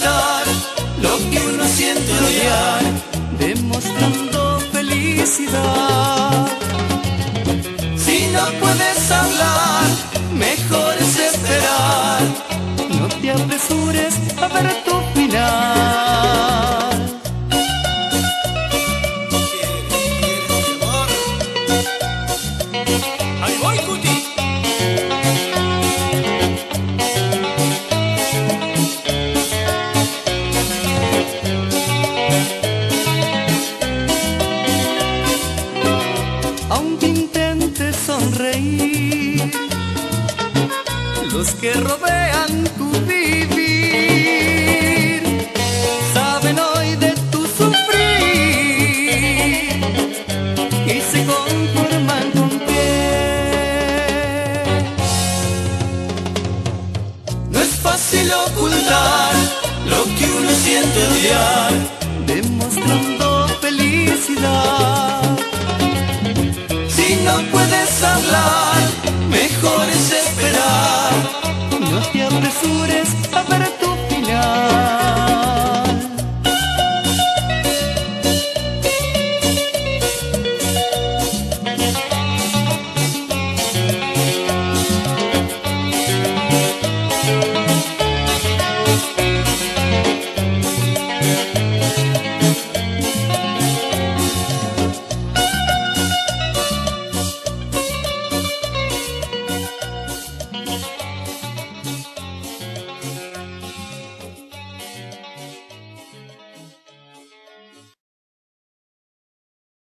lo que uno siente odiar, demostrando felicidad. Si no puedes hablar, mejor es esperar. No te apresures a ver tu los que rodean tu vivir, saben hoy de tu sufrir y se conforman con que no es fácil ocultar lo que uno siente odiar, demostrando felicidad. Si no puedes hablar, mejor es y apresures a